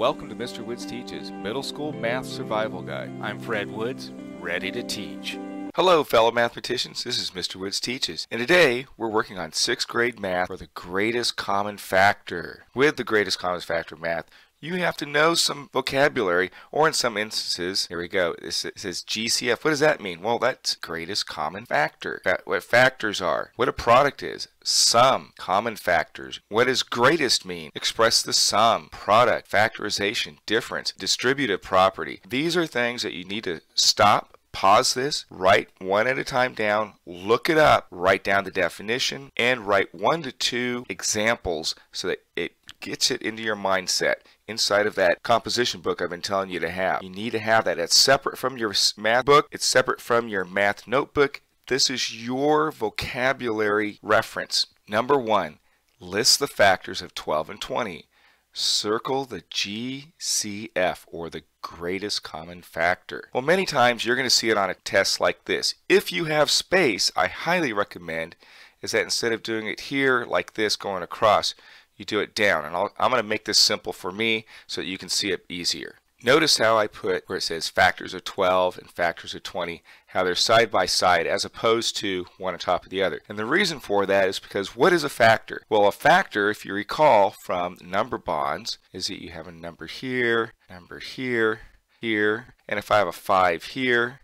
Welcome to Mr. Woods Teaches, Middle School Math Survival Guide. I'm Fred Woods, ready to teach. Hello, fellow mathematicians. This is Mr. Woods Teaches. And today we're working on sixth grade math for the greatest common factor. With the greatest common factor math, you have to know some vocabulary, or in some instances, here we go, it says GCF. What does that mean? Well, that's greatest common factor. What factors are, what a product is, sum, common factors. What does greatest mean? Express the sum, product, factorization, difference, distributive property. These are things that you need to stop, pause this, write one at a time down, look it up, write down the definition, and write one to two examples so that it gets it into your mindset inside of that composition book I've been telling you to have. You need to have that. It's separate from your math book. It's separate from your math notebook. This is your vocabulary reference. Number one, list the factors of 12 and 20. Circle the GCF or the greatest common factor. Well, many times you're going to see it on a test like this. If you have space, I highly recommend is that instead of doing it here like this going across, you do it down. And i am going to make this simple for me so that you can see it easier. Notice how I put where it says factors of 12 and factors of 20, how they're side by side as opposed to one on top of the other. And the reason for that is because what is a factor? Well, a factor, if you recall from number bonds, is that you have a number here, number here, here, and if I have a 5 here,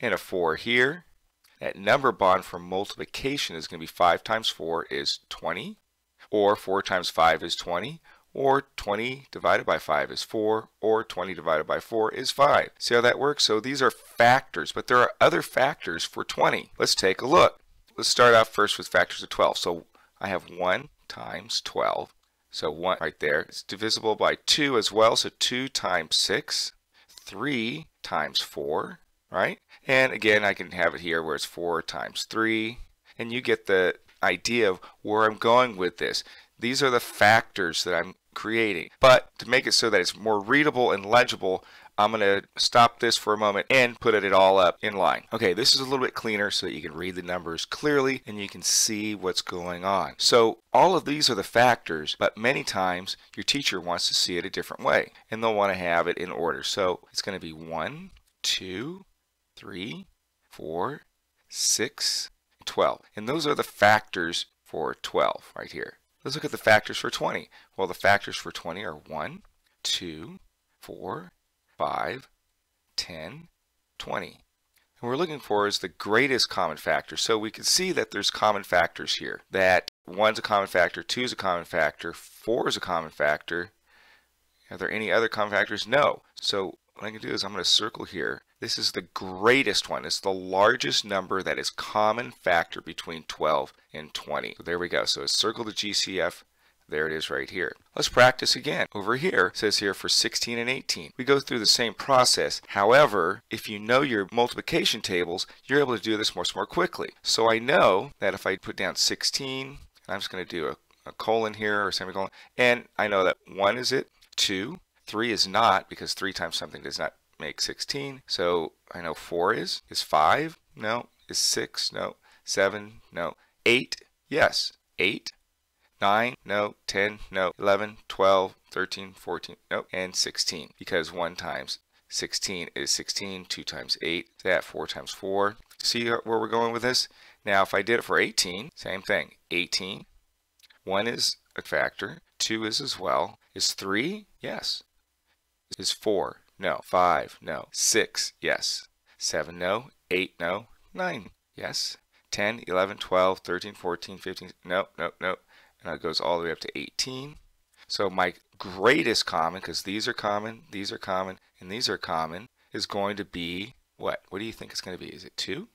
and a 4 here, that number bond for multiplication is going to be 5 times 4 is 20, or 4 times 5 is 20, or 20 divided by 5 is 4, or 20 divided by 4 is 5. See how that works? So these are factors, but there are other factors for 20. Let's take a look. Let's start off first with factors of 12. So I have 1 times 12. So 1 right there. It's divisible by 2 as well. So 2 times 6. 3 times 4, right? And again, I can have it here where it's 4 times 3. And you get the idea of where I'm going with this. These are the factors that I'm creating. But to make it so that it's more readable and legible, I'm going to stop this for a moment and put it all up in line. Okay, this is a little bit cleaner so that you can read the numbers clearly and you can see what's going on. So all of these are the factors, but many times your teacher wants to see it a different way and they'll want to have it in order. So it's going to be 1, 2, 3, 4, 6, 12. And those are the factors for 12 right here. Let's look at the factors for 20. Well, the factors for 20 are 1, 2, 4, 5, 10, 20. And we're looking for is the greatest common factor. So we can see that there's common factors here. That 1's a common factor, 2 is a common factor, 4 is a common factor. Are there any other common factors? No. So what I can do is I'm going to circle here this is the greatest one. It's the largest number that is common factor between 12 and 20. So there we go. So circle the GCF. There it is right here. Let's practice again. Over here, says here for 16 and 18. We go through the same process. However, if you know your multiplication tables, you're able to do this much more quickly. So I know that if I put down 16, and I'm just going to do a, a colon here or semicolon, and I know that 1 is it, 2, 3 is not because 3 times something does not make 16. So I know 4 is. Is 5? No. Is 6? No. 7? No. 8? Yes. 8? 9? No. 10? No. 11, 12, 13, 14, nope. And 16 because 1 times 16 is 16. 2 times 8 that. 4 times 4. See where we're going with this? Now if I did it for 18, same thing. 18. 1 is a factor. 2 is as well. Is 3? Yes. Is 4? No. Five, no. Six, yes. Seven, no. Eight, no. Nine, yes. 10, 11, 12, 13, 14, 15, no, no, no. And it goes all the way up to 18. So my greatest common, because these are common, these are common, and these are common, is going to be what? What do you think it's going to be? Is it 2?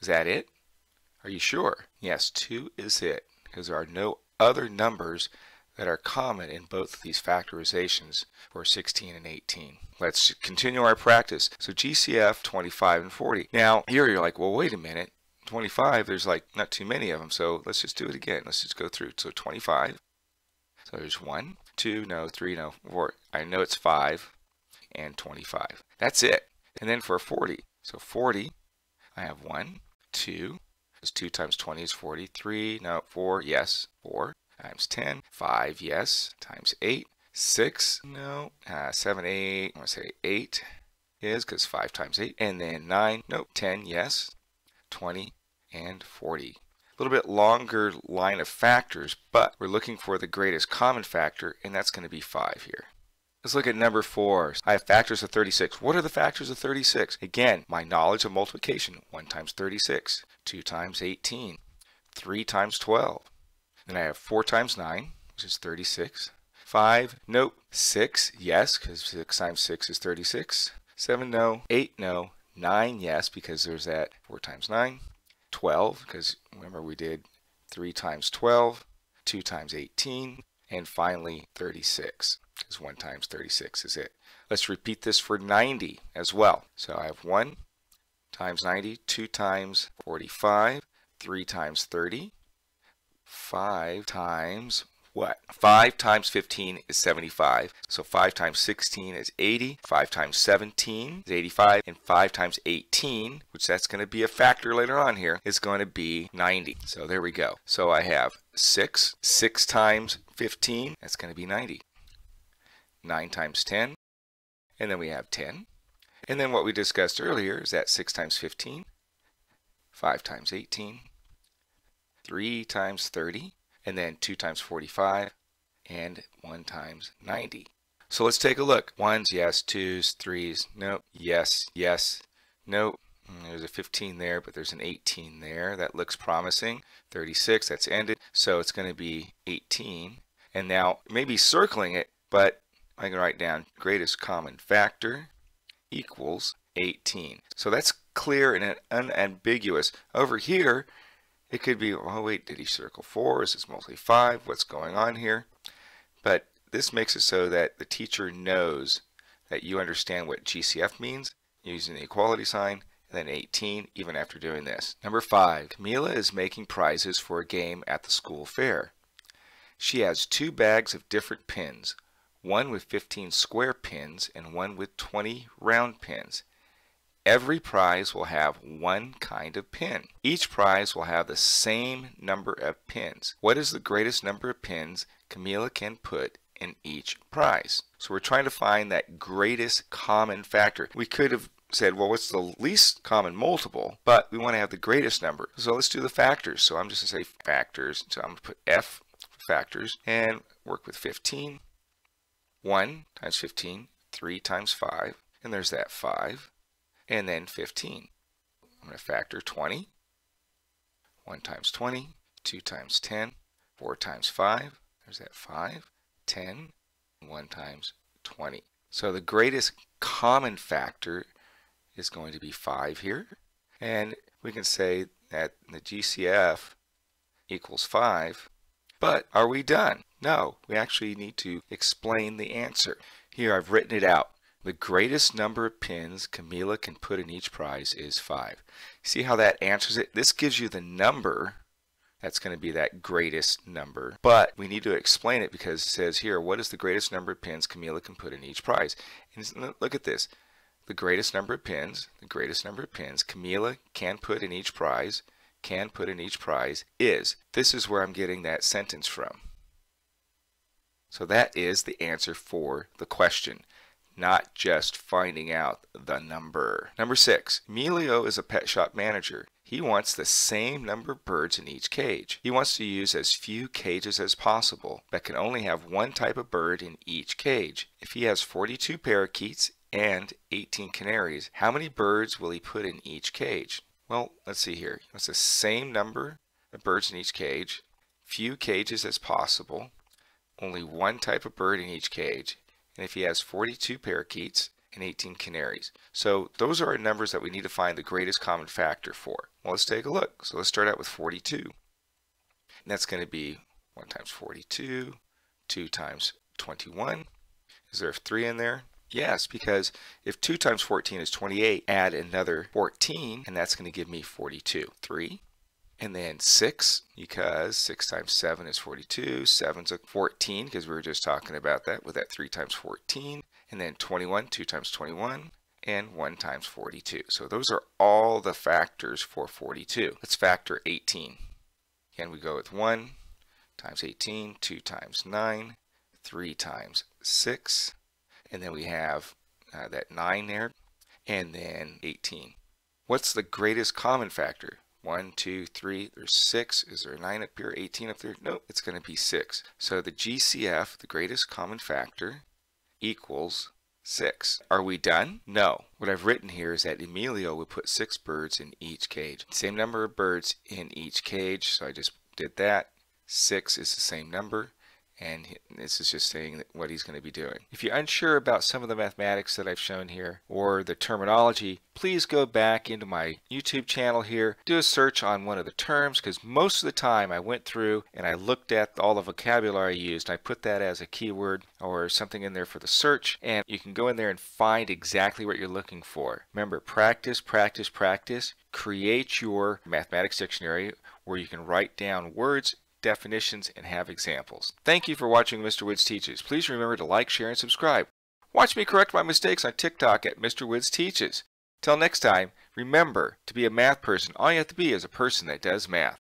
Is that it? Are you sure? Yes, 2 is it, because there are no other numbers that are common in both these factorizations for 16 and 18. Let's continue our practice. So GCF 25 and 40. Now here you're like, well wait a minute. 25, there's like not too many of them, so let's just do it again. Let's just go through. So 25. So there's 1, 2, no, 3, no, 4. I know it's 5 and 25. That's it. And then for 40. So 40, I have 1, 2, because 2 times 20 is 43. No, 4, yes, 4 times 10. 5, yes, times 8. 6, no. Uh, 7, 8, I'm going to say 8 is because 5 times 8. And then 9, nope. 10, yes. 20 and 40. A little bit longer line of factors, but we're looking for the greatest common factor, and that's going to be 5 here. Let's look at number 4. I have factors of 36. What are the factors of 36? Again, my knowledge of multiplication. 1 times 36, 2 times 18, 3 times 12. Then I have 4 times 9, which is 36. 5, nope. 6, yes, because 6 times 6 is 36. 7, no. 8, no. 9, yes, because there's that 4 times 9. 12, because remember we did 3 times 12, 2 times 18, and finally 36, because 1 times 36 is it. Let's repeat this for 90 as well. So I have 1 times 90, 2 times 45, 3 times 30, 5 times what? 5 times 15 is 75. So 5 times 16 is 80. 5 times 17 is 85. And 5 times 18, which that's going to be a factor later on here, is going to be 90. So there we go. So I have 6. 6 times 15, that's going to be 90. 9 times 10, and then we have 10. And then what we discussed earlier is that 6 times 15, 5 times 18, 3 times 30, and then 2 times 45, and 1 times 90. So let's take a look. Ones, yes. Twos, threes, nope. Yes, yes, nope. Mm, there's a 15 there, but there's an 18 there. That looks promising. 36, that's ended. So it's going to be 18. And now, maybe circling it, but I can write down greatest common factor equals 18. So that's clear and unambiguous. Over here, it could be, oh wait, did he circle 4? Is this mostly 5? What's going on here? But this makes it so that the teacher knows that you understand what GCF means using the equality sign, and then 18 even after doing this. Number 5. Camila is making prizes for a game at the school fair. She has two bags of different pins, one with 15 square pins and one with 20 round pins. Every prize will have one kind of pin. Each prize will have the same number of pins. What is the greatest number of pins Camila can put in each prize? So we're trying to find that greatest common factor. We could have said, well, what's the least common multiple? But we want to have the greatest number. So let's do the factors. So I'm just going to say factors. So I'm going to put F factors and work with 15. 1 times 15, 3 times 5, and there's that 5 and then 15. I'm going to factor 20. 1 times 20, 2 times 10, 4 times 5, there's that 5, 10, 1 times 20. So the greatest common factor is going to be 5 here. And we can say that the GCF equals 5. But are we done? No, we actually need to explain the answer. Here I've written it out. The greatest number of pins Camila can put in each prize is 5. See how that answers it? This gives you the number that's going to be that greatest number. But we need to explain it because it says here, what is the greatest number of pins Camila can put in each prize? And look at this. The greatest number of pins, the greatest number of pins Camila can put in each prize, can put in each prize is. This is where I'm getting that sentence from. So that is the answer for the question not just finding out the number. Number six, Emilio is a pet shop manager. He wants the same number of birds in each cage. He wants to use as few cages as possible, but can only have one type of bird in each cage. If he has 42 parakeets and 18 canaries, how many birds will he put in each cage? Well, let's see here. He wants the same number of birds in each cage, few cages as possible, only one type of bird in each cage, and if he has 42 parakeets and 18 canaries. So those are our numbers that we need to find the greatest common factor for. Well, let's take a look. So let's start out with 42. And that's going to be 1 times 42, 2 times 21. Is there a 3 in there? Yes, because if 2 times 14 is 28, add another 14, and that's going to give me 42. 3 and then 6, because 6 times 7 is 42. 7's a 14, because we were just talking about that with that 3 times 14. And then 21, 2 times 21, and 1 times 42. So those are all the factors for 42. Let's factor 18. Again, we go with 1 times 18, 2 times 9, 3 times 6. And then we have uh, that 9 there. And then 18. What's the greatest common factor? 1, 2, 3, there's 6. Is there a 9 up here, 18 up there? Nope, it's going to be 6. So the GCF, the greatest common factor, equals 6. Are we done? No. What I've written here is that Emilio would put 6 birds in each cage. Same number of birds in each cage, so I just did that. 6 is the same number and this is just saying what he's going to be doing. If you're unsure about some of the mathematics that I've shown here or the terminology, please go back into my YouTube channel here, do a search on one of the terms because most of the time I went through and I looked at all the vocabulary I used. I put that as a keyword or something in there for the search and you can go in there and find exactly what you're looking for. Remember, practice, practice, practice. Create your mathematics dictionary where you can write down words definitions, and have examples. Thank you for watching Mr. Woods Teaches. Please remember to like, share, and subscribe. Watch me correct my mistakes on TikTok at Mr. Woods Teaches. Till next time, remember, to be a math person, all you have to be is a person that does math.